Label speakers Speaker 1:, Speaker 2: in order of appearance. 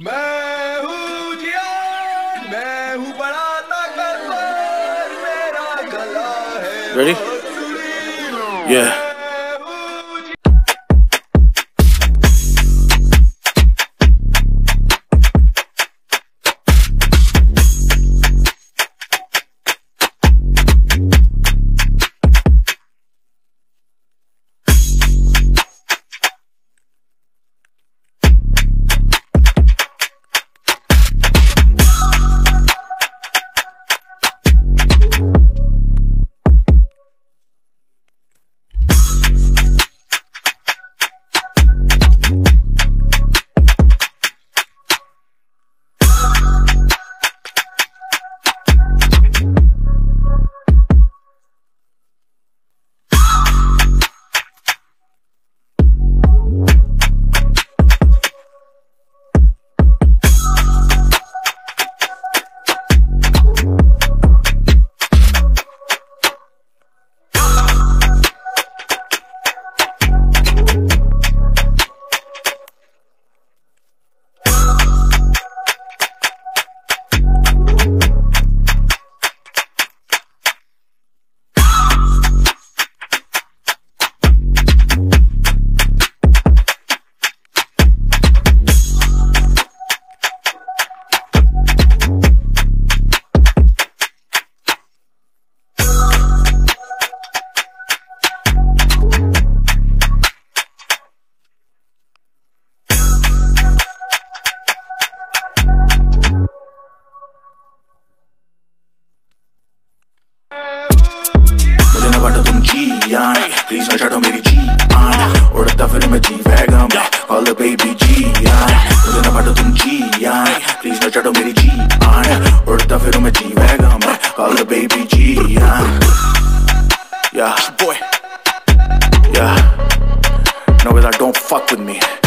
Speaker 1: मैं हूँ जियान मैं हूँ बड़ा ताकतवर मेरा गला है
Speaker 2: Ready?
Speaker 1: बहुत सुरीला।
Speaker 2: Yeah. Kıysa şatomeri G Ana Orada my G Vagam Call the baby G Ana Kılına patladım G-Yaan Kıysa şatomeri G Ana Orada taferime G Vagam Call the baby G Yeah. Boy. Yeah. Know that don't fuck with me.